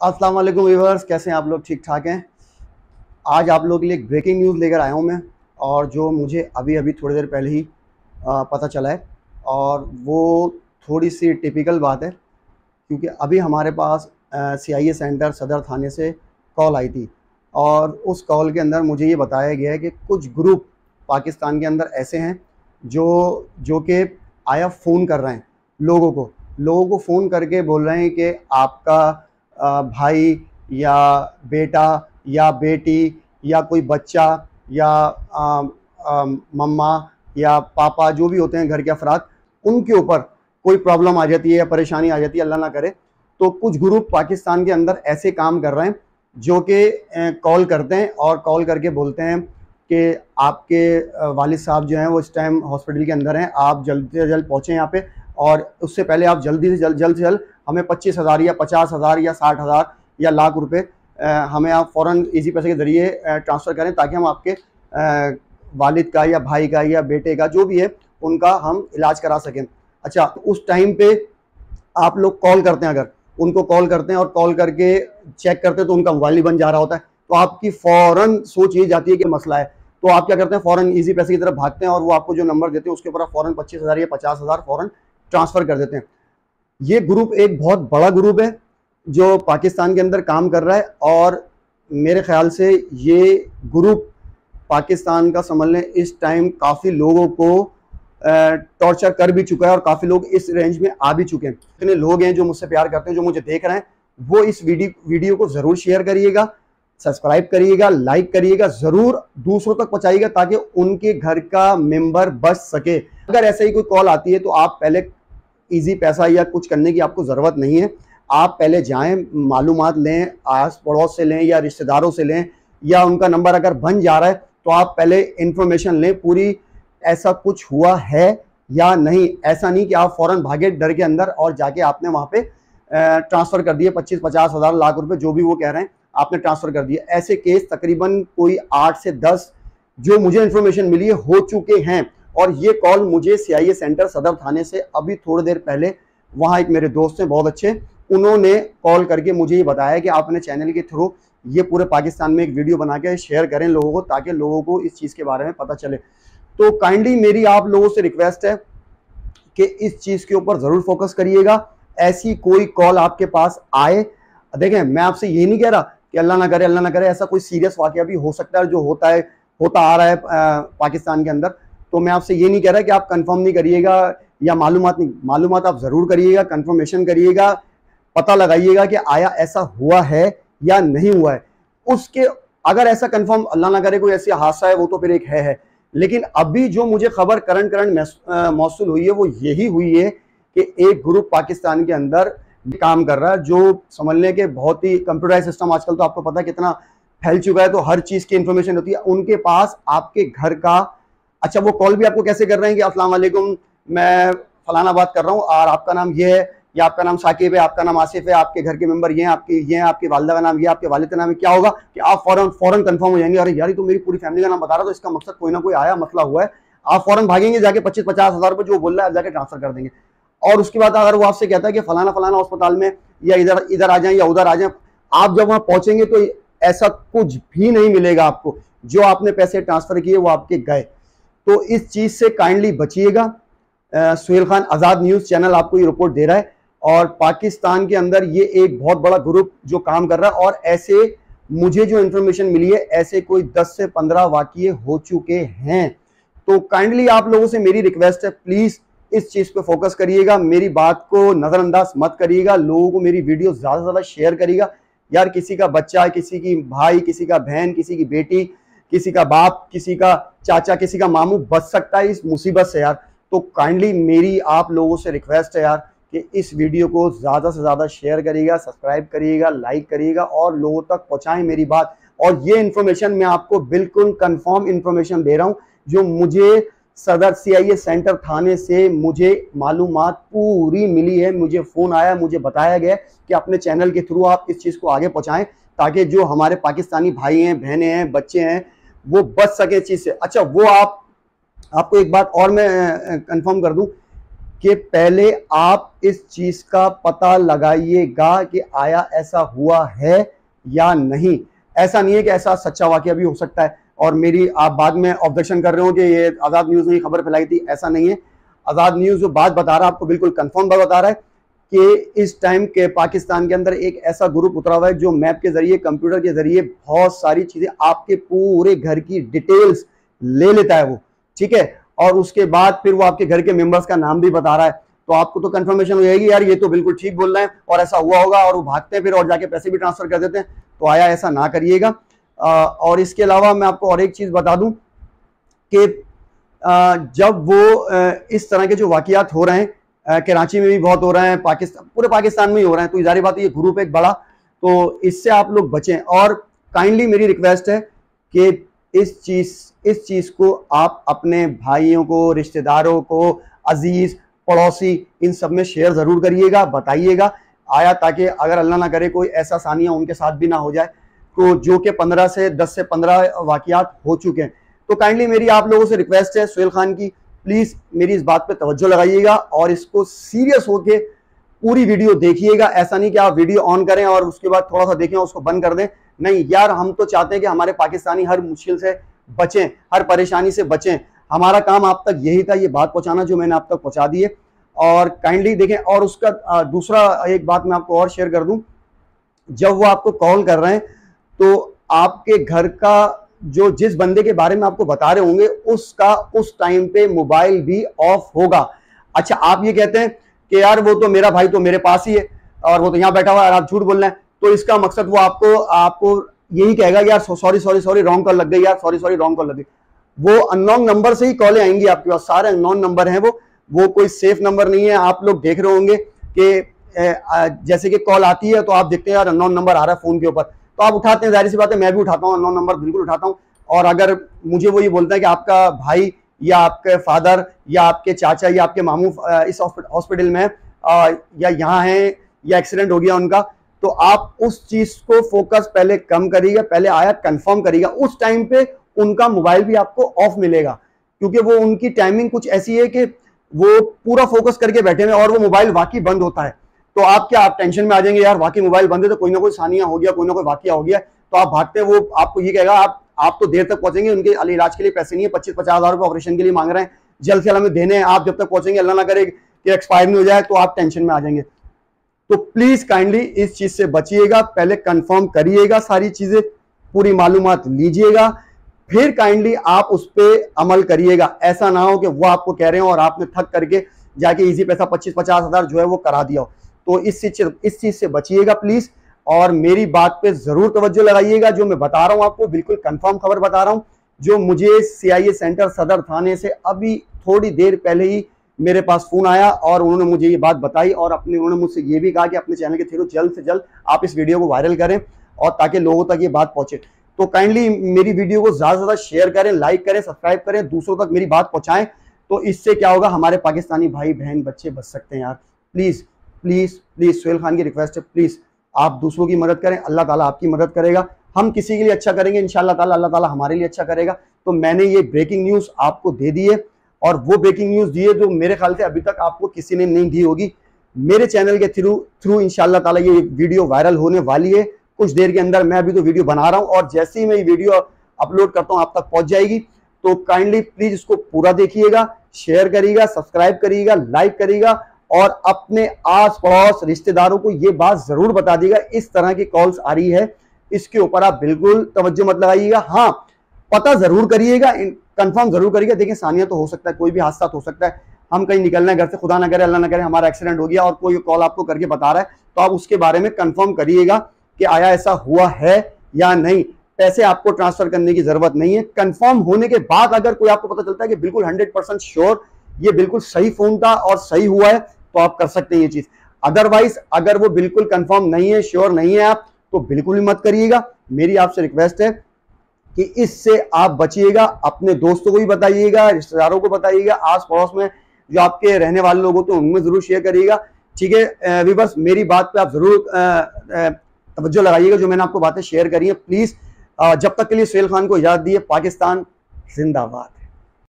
अस्सलाम वालेकुम व्यूवर्स कैसे हैं आप लोग? ठीक ठाक हैं? आज आप लोगों के लिए एक ब्रेकिंग न्यूज़ लेकर आया हूँ मैं, और जो मुझे अभी अभी थोड़ी देर पहले ही पता चला है, और वो थोड़ी सी टिपिकल बात है, क्योंकि अभी हमारे पास सी आई ए सेंटर सदर थाने से कॉल आई थी, और उस कॉल के अंदर मुझे ये बताया गया है कि कुछ ग्रुप पाकिस्तान के अंदर ऐसे हैं, जो जो कि आया फ़ोन कर रहे हैं लोगों को। लोगों को फ़ोन करके बोल रहे हैं कि आपका भाई या बेटा या बेटी या कोई बच्चा या मम्मा या पापा, जो भी होते हैं घर के अफराद, उनके ऊपर कोई प्रॉब्लम आ जाती है या परेशानी आ जाती है, अल्लाह ना करे तो कुछ ग्रुप पाकिस्तान के अंदर ऐसे काम कर रहे हैं, जो कि कॉल करते हैं और कॉल करके बोलते हैं कि आपके वालिद साहब जो हैं वो इस टाइम हॉस्पिटल के अंदर हैं, आप जल्द से जल्द पहुँचें यहाँ पे और उससे पहले आप जल्दी से जल्द जल्द से जल्द हमें पच्चीस हज़ार या पचास हज़ार या साठ हज़ार या लाख रुपए हमें आप फ़ौरन इजी पैसे के ज़रिए ट्रांसफ़र करें ताकि हम आपके वालिद का या भाई का या बेटे का जो भी है, उनका हम इलाज करा सकें। अच्छा उस टाइम पे आप लोग कॉल करते हैं अगर, उनको कॉल करते हैं और कॉल करके चेक करते हैं तो उनका मोबाइल ही बन जा रहा होता है। तो आपकी फ़ौरन सोच ये जाती है कि मसला है। तो आप क्या करते हैं, फ़ौरन इजी पैसे की तरफ़ भागते हैं और वो आपको जो नंबर देते हैं उसके ऊपर आप फ़ौरन पच्चीस हज़ार या पचास हज़ार फ़ौरन ट्रांसफ़र कर देते हैं। ये ग्रुप एक बहुत बड़ा ग्रुप है जो पाकिस्तान के अंदर काम कर रहा है और मेरे ख्याल से ये ग्रुप पाकिस्तान का समझ लें इस टाइम काफ़ी लोगों को टॉर्चर कर भी चुका है और काफ़ी लोग इस रेंज में आ भी चुके हैं। इतने लोग हैं जो मुझसे प्यार करते हैं, जो मुझे देख रहे हैं, वो इस वीडियो वीडियो को ज़रूर शेयर करिएगा, सब्सक्राइब करिएगा, लाइक करिएगा, ज़रूर दूसरों तक पहुंचाइएगा ताकि उनके घर का मेंबर बच सके। अगर ऐसे ही कोई कॉल आती है तो आप पहले इजी पैसा या कुछ करने की आपको ज़रूरत नहीं है। आप पहले जाएँ मालूम लें आस पड़ोस से लें या रिश्तेदारों से लें या उनका नंबर अगर बन जा रहा है तो आप पहले इंफॉर्मेशन लें, पूरी ऐसा कुछ हुआ है या नहीं। ऐसा नहीं कि आप फ़ौरन भागे डर के अंदर और जाके आपने वहाँ पे ट्रांसफ़र कर दिए पच्चीस पचास हज़ार, लाख रुपए, जो भी वो कह रहे हैं, आपने ट्रांसफ़र कर दिए। ऐसे केस तकरीबन कोई आठ से दस, जो मुझे इन्फॉर्मेशन मिली है, हो चुके हैं। और ये कॉल मुझे सी सेंटर सदर थाने से अभी थोड़ी देर पहले वहाँ एक मेरे दोस्त हैं, बहुत अच्छे, उन्होंने कॉल करके मुझे ये बताया कि आप अपने चैनल के थ्रू ये पूरे पाकिस्तान में एक वीडियो बना के शेयर करें लोगों को, ताकि लोगों को इस चीज़ के बारे में पता चले। तो काइंडली मेरी आप लोगों से रिक्वेस्ट है कि इस चीज़ के ऊपर ज़रूर फोकस करिएगा, ऐसी कोई कॉल आपके पास आए। देखें, मैं आपसे ये नहीं कह रहा कि अल्लाह ना करे, अल्लाह ना करे, ऐसा कोई सीरियस वाक्य भी हो सकता है, जो होता है, होता आ रहा है पाकिस्तान के अंदर। तो मैं आपसे ये नहीं कह रहा कि आप कंफर्म नहीं करिएगा या मालूम नहीं मालूम आप ज़रूर करिएगा कंफर्मेशन करिएगा, पता लगाइएगा कि आया ऐसा हुआ है या नहीं हुआ है। उसके अगर ऐसा कंफर्म अल्लाह ना करे, कोई ऐसी हादसा है, वो तो फिर एक है है। लेकिन अभी जो मुझे खबर करंट करंट मौसू हुई है, वो यही हुई है कि एक ग्रुप पाकिस्तान के अंदर काम कर रहा है, जो समझ लें कि बहुत ही कंप्यूटराइज सिस्टम आजकल तो आपको पता है कितना फैल चुका है तो हर चीज़ की इंफॉर्मेशन होती है। उनके पास आपके घर का अच्छा वो कॉल भी आपको कैसे कर रहे हैं कि वालेकुम, मैं फलाना बात कर रहा हूँ और आपका नाम ये है, या आपका नाम साकिब है, आपका नाम आसिफ है, आपके घर के मेंबर ये हैं, आपके, ये हैं, आपके वालदा का नाम, ये आपके वालिद का नाम है, क्या होगा कि आप फ़ौरन फ़ौरन कंफर्म हो जाएँगे, अरे यार तो मेरी पूरी फैमिली का नाम बता रहा तो इसका मकसद कोई ना कोई आया, मसला हुआ है। आप फ़ौरन भागेंगे, जाके पच्चीस, पचास हज़ार रुपये जो बोल रहा है जाके ट्रांसफ़र कर देंगे। और उसके बाद अगर वो आपसे कहता है कि फलाना फलाना अस्पताल में, या इधर इधर आ जाए, या उधर आ जाए, आप जब वहाँ पहुँचेंगे तो ऐसा कुछ भी नहीं मिलेगा आपको। जो आपने पैसे ट्रांसफ़र किए, वो आपके गए। तो इस चीज़ से काइंडली बचिएगा। सुहेल खान आज़ाद न्यूज़ चैनल आपको ये रिपोर्ट दे रहा है और पाकिस्तान के अंदर ये एक बहुत बड़ा ग्रुप जो काम कर रहा है और ऐसे मुझे जो इन्फॉर्मेशन मिली है, ऐसे कोई 10 से 15 वाक्य हो चुके हैं। तो काइंडली आप लोगों से मेरी रिक्वेस्ट है प्लीज़ इस चीज़ पे फोकस करिएगा, मेरी बात को नज़रअंदाज मत करिएगा, लोगों को मेरी वीडियो ज़्यादा से ज़्यादा शेयर करिएगा। यार, किसी का बच्चा, किसी की भाई, किसी का बहन, किसी की बेटी, किसी का बाप, किसी का चाचा किसी का मामू बच सकता है, इस मुसीबत से यार। तो काइंडली मेरी आप लोगों से रिक्वेस्ट है यार कि इस वीडियो को ज़्यादा से ज़्यादा शेयर करिएगा सब्सक्राइब करिएगा लाइक करिएगा और लोगों तक पहुँचाएँ मेरी बात। और ये इन्फॉर्मेशन मैं आपको बिल्कुल कंफर्म इन्फॉर्मेशन दे रहा हूँ, जो मुझे सदर सीआईए सेंटर थाने से मुझे मालूम पूरी मिली है। मुझे फ़ोन आया, मुझे बताया गया कि अपने चैनल के थ्रू आप इस चीज़ को आगे पहुँचाएँ, ताकि जो हमारे पाकिस्तानी भाई हैं, बहनें हैं, बच्चे हैं वो बच सके चीज़ से। अच्छा वो आप, आपको एक बात और मैं कंफर्म कर दूँ कि पहले आप इस चीज़ का पता लगाइएगा कि आया ऐसा हुआ है या नहीं। ऐसा नहीं है कि ऐसा सच्चा वाक्य भी हो सकता है। और मेरी, आप बाद में ऑब्जेक्शन कर रहे हो कि ये आज़ाद न्यूज़ ने खबर फैलाई थी, ऐसा नहीं है। आज़ाद न्यूज़ जो बात बता रहा है, आपको बिल्कुल कंफर्म बात बता रहा है। कि इस टाइम के पाकिस्तान के अंदर एक ऐसा ग्रुप उतरा हुआ है जो मैप के ज़रिए कंप्यूटर के ज़रिए बहुत सारी चीज़ें आपके पूरे घर की डिटेल्स ले लेता है वो, ठीक है? और उसके बाद फिर वो आपके घर के मेंबर्स का नाम भी बता रहा है। तो आपको तो कंफर्मेशन हो जाएगी, यार, ये तो बिल्कुल ठीक बोल रहे हैं और ऐसा हुआ होगा और वो भागते हैं फिर और जाके पैसे भी ट्रांसफ़र कर देते हैं। तो आया, ऐसा ना करिएगा। और इसके अलावा मैं आपको और एक चीज़ बता दूँ कि जब वो इस तरह के जो वाकियात हो रहे हैं कराची में भी बहुत हो रहे हैं पाकिस्तान पूरे पाकिस्तान में ही हो रहे हैं। तो जारी बात है, ये ग्रुप एक बड़ा तो इससे आप लोग बचें। और काइंडली मेरी रिक्वेस्ट है कि इस चीज़ इस चीज़ को आप अपने भाइयों को, रिश्तेदारों को, अज़ीज़, पड़ोसी, इन सब में शेयर ज़रूर करिएगा, बताइएगा। आया ताकि अगर अल्लाह ना करे, कोई ऐसा सानिया उनके साथ भी ना हो जाए। तो जो कि पंद्रह से दस से पंद्रह वाकियात हो चुके हैं। तो काइंडली मेरी आप लोगों से रिक्वेस्ट है, सुहेल खान की प्लीज़ मेरी इस बात पे तवज्जो लगाइएगा और इसको सीरियस होके पूरी वीडियो देखिएगा। ऐसा नहीं कि आप वीडियो ऑन करें और उसके बाद थोड़ा सा देखें, उसको बंद कर दें। नहीं, यार, हम तो चाहते हैं कि हमारे पाकिस्तानी हर मुश्किल से बचें, हर परेशानी से बचें। हमारा काम आप तक यही था, ये बात पहुंचाना जो मैंने आप तक पहुँचा दी है। और काइंडली देखें, और उसका दूसरा एक बात मैं आपको और शेयर कर दूँ। जब वो आपको कॉल कर रहे हैं तो आपके घर का जो जिस बंदे के बारे में आपको बता रहे होंगे, उसका उस टाइम पे मोबाइल भी ऑफ़ होगा। अच्छा आप ये कहते हैं कि यार, वो तो मेरा भाई तो मेरे पास ही है, और वो तो यहाँ बैठा हुआ है आप झूठ बोल रहे हैं। तो इसका मकसद वो आपको आपको यही कहेगा यार sorry sorry sorry wrong call लग गई यार सॉरी सॉरी रॉन्ग कॉल लग गई। वो अननोन नंबर से ही कॉलें आएँगी आपके पास। सारे अननोन नंबर हैं वो। वो कोई सेफ़ नंबर नहीं है। आप लोग देख रहे होंगे कि जैसे कि कॉल आती है तो आप देखते हैं यार अननोन नंबर आ रहा है फ़ोन के ऊपर। तो आप उठाते हैं, ज़ाहिर सी बात है, मैं भी उठाता हूँ, अननोन नंबर बिल्कुल उठाता हूँ। और अगर मुझे वो ये बोलता है कि आपका भाई या आपके फादर या आपके चाचा या आपके मामू इस हॉस्पिटल में या यहाँ है, या एक्सीडेंट हो गया उनका तो आप उस चीज़ को फोकस पहले कम करिएगा, पहले आया कंफर्म करिएगा। उस टाइम पे उनका मोबाइल भी आपको ऑफ़ मिलेगा, क्योंकि वो उनकी टाइमिंग कुछ ऐसी है कि वो पूरा फोकस करके बैठे हुए और वो मोबाइल वाकई बंद होता है। तो आप क्या, आप टेंशन में आ जाएँगे, यार, वाकई मोबाइल बंद है तो कोई ना कोई सानिया हो गया, कोई ना कोई वाकिया हो गया। तो आप भागते, वो आपको ये कहेगा, आप आप तो देर तक पहुँचेंगे, उनके इलाज के लिए पैसे नहीं है पच्चीस पचास हज़ार रुपए ऑपरेशन के लिए मांग रहे हैं। जल्द से जल्द हमें देने आप जब तक पहुँचेंगे, अल्लाह ना करे कि एक्सपायर नहीं हो जाए तो आप टेंशन में आ जाएँगे। तो प्लीज़ काइंडली इस चीज़ से बचिएगा, पहले कंफर्म करिएगा सारी चीज़ें, पूरी मालूम लीजिएगा, फिर काइंडली आप उस पर अमल करिएगा। ऐसा ना हो कि वो आपको कह रहे हो और आपने थक करके जाके इजी पैसा पच्चीस पचास हज़ार जो है वो करा दिया हो। तो इस चीज़ इस चीज़ से बचिएगा प्लीज़ और मेरी बात पे ज़रूर तवज्जो लगाइएगा, जो मैं बता रहा हूँ आपको, बिल्कुल कंफर्म खबर बता रहा हूँ, जो मुझे सीआईए सेंटर सदर थाने से अभी थोड़ी देर पहले ही मेरे पास फ़ोन आया और उन्होंने मुझे ये बात बताई और अपने, उन्होंने मुझसे ये भी कहा कि अपने चैनल के थ्रू, जल्द से जल्द आप इस वीडियो को वायरल करें और ताकि लोगों तक ये बात पहुँचे। तो काइंडली मेरी वीडियो को ज़्यादा से ज़्यादा शेयर करें लाइक करें सब्सक्राइब करें, दूसरों तक मेरी बात पहुंचाएँ। तो इससे क्या होगा, हमारे पाकिस्तानी भाई बहन बच्चे बच सकते हैं यार। Please please please Suhel Khan की रिक्वेस्ट है प्लीज़ आप दूसरों की मदद करें, अल्लाह ताला आपकी मदद करेगा। हम किसी के लिए अच्छा करेंगे, इंशाल्लाह ताला, अल्लाह ताला हमारे लिए अच्छा करेगा। तो मैंने ये ब्रेकिंग न्यूज़ आपको दे दी है, और वो ब्रेकिंग न्यूज़ दी है जो मेरे ख्याल से अभी तक आपको किसी ने नहीं दी होगी। मेरे चैनल के थ्रू थ्रू इनशाला ताला ये वीडियो वायरल होने वाली है। कुछ देर के अंदर मैं अभी तो वीडियो बना रहा हूँ, और जैसे ही मैं ये वीडियो अपलोड करता हूँ, आप तक पहुँच जाएगी। तो काइंडली प्लीज़ इसको पूरा देखिएगा शेयर करिएगा सब्सक्राइब करिएगा लाइक करिएगा और अपने आस पड़ोस रिश्तेदारों को ये बात ज़रूर बता दीगा इस तरह की कॉल्स आ रही है, इसके ऊपर आप बिल्कुल तवज्जो मत लगाइएगा। हाँ पता ज़रूर करिएगा कंफर्म ज़रूर करिएगा। देखिए, सानिया तो हो सकता है, कोई भी हादसा हो सकता है। हम कहीं निकलना है, घर से खुदा ना करे, अल्लाह ना करे, हमारा एक्सीडेंट हो गया और कोई कॉल आपको करके बता रहा है तो आप उसके बारे में कंफर्म करिएगा कि आया ऐसा हुआ है या नहीं। पैसे आपको ट्रांसफ़र करने की ज़रूरत नहीं है। कंफर्म होने के बाद अगर कोई आपको पता चलता है कि बिल्कुल हंड्रेड परसेंट श्योर ये बिल्कुल सही फ़ोन था और सही हुआ है तो आप कर सकते हैं ये चीज़। अदरवाइज़ अगर वो बिल्कुल कंफर्म नहीं है श्योर नहीं है आप तो बिल्कुल भी मत करिएगा। मेरी आपसे रिक्वेस्ट है कि इससे आप बचिएगा, अपने दोस्तों को भी बताइएगा, रिश्तेदारों को बताइएगा आस पड़ोस में जो आपके रहने वाले लोग होते हैं, उनमें ज़रूर शेयर करिएगा। ठीक है वीवर्स मेरी बात पे आप ज़रूर तवज्जो लगाइएगा, जो मैंने आपको बातें शेयर करी है। प्लीज़ जब तक के लिए सुहेल खान को इजाज़त दी है पाकिस्तान जिंदाबाद।